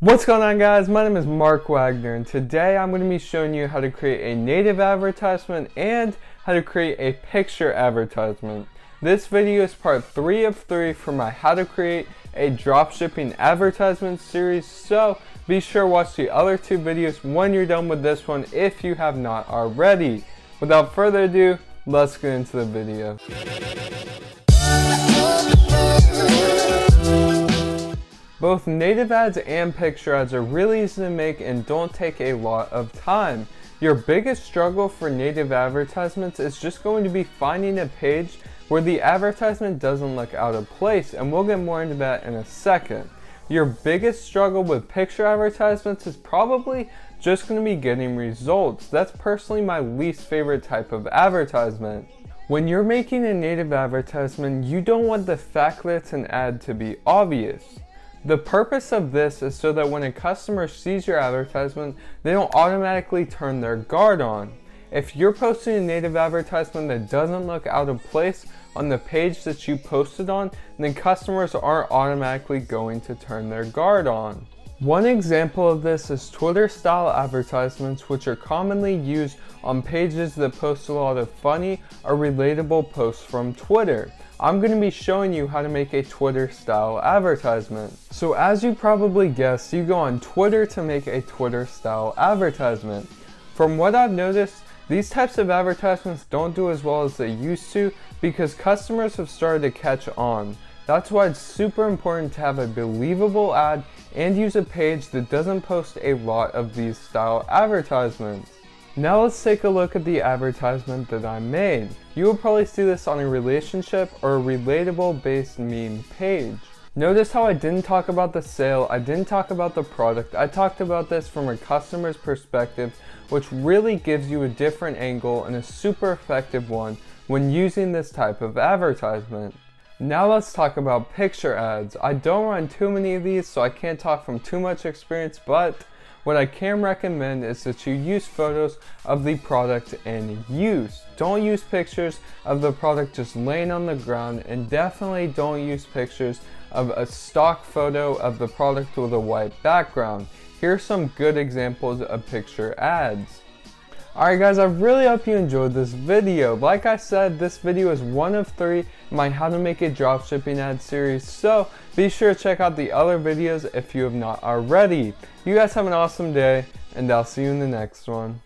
What's going on guys? My name is Mark Wagner and today I'm going to be showing you how to create a native advertisement and how to create a picture advertisement. This video is part 3 of 3 for my how to create a dropshipping advertisement series so be sure to watch the other two videos when you're done with this one if you have not already. Without further ado, let's get into the video. Both native ads and picture ads are really easy to make and don't take a lot of time. Your biggest struggle for native advertisements is just going to be finding a page where the advertisement doesn't look out of place and we'll get more into that in a second. Your biggest struggle with picture advertisements is probably just going to be getting results. That's personally my least favorite type of advertisement. When you're making a native advertisement, you don't want the fact that it's an ad to be obvious. The purpose of this is so that when a customer sees your advertisement, they don't automatically turn their guard on. If you're posting a native advertisement that doesn't look out of place on the page that you posted on, then customers aren't automatically going to turn their guard on. One example of this is Twitter style advertisements which are commonly used on pages that post a lot of funny or relatable posts from Twitter. I'm going to be showing you how to make a Twitter style advertisement. So as you probably guessed, you go on Twitter to make a Twitter style advertisement. From what I've noticed, these types of advertisements don't do as well as they used to because customers have started to catch on. That's why it's super important to have a believable ad and use a page that doesn't post a lot of these style advertisements. Now let's take a look at the advertisement that I made. You will probably see this on a relationship or a relatable based meme page. Notice how I didn't talk about the sale, I didn't talk about the product, I talked about this from a customer's perspective which really gives you a different angle and a super effective one when using this type of advertisement. Now let's talk about picture ads. I don't run too many of these so I can't talk from too much experience but what I can recommend is that you use photos of the product in use. Don't use pictures of the product just laying on the ground and definitely don't use pictures of a stock photo of the product with a white background. Here are some good examples of picture ads. Alright guys, I really hope you enjoyed this video. Like I said, this video is one of three in my how to make a dropshipping ad series, so be sure to check out the other videos if you have not already. You guys have an awesome day, and I'll see you in the next one.